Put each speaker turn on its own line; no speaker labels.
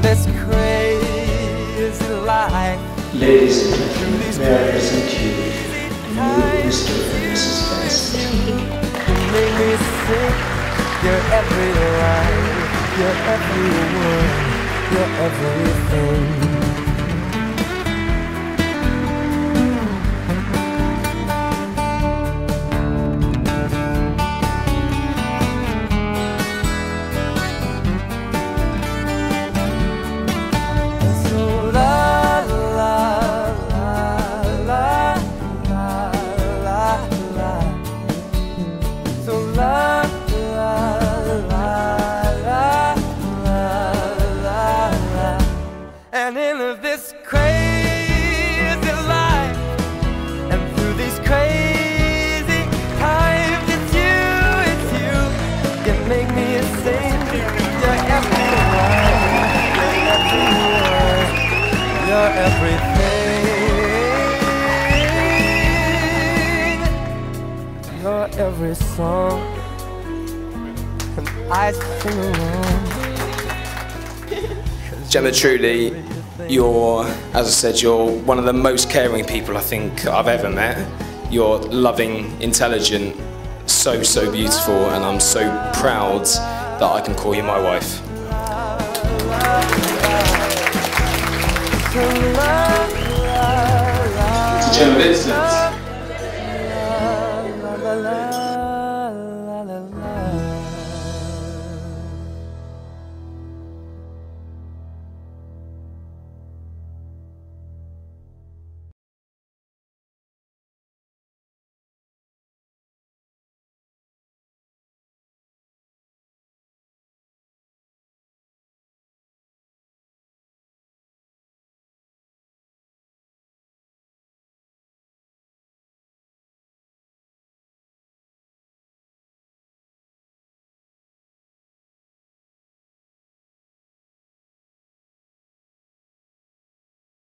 this crazy life,
Ladies and gentlemen, may I present to you new Mr. and Mrs. Benson.
you make me sing your every line, your every word, your everything. Make me sing your every line, your every word, your everything, your every song, I sing along.
Gemma, truly, you're, as I said, you're one of the most caring people I think I've ever met. You're loving, intelligent, so, so beautiful, and I'm so proud that I can call you my wife.
To Gemma Vincent.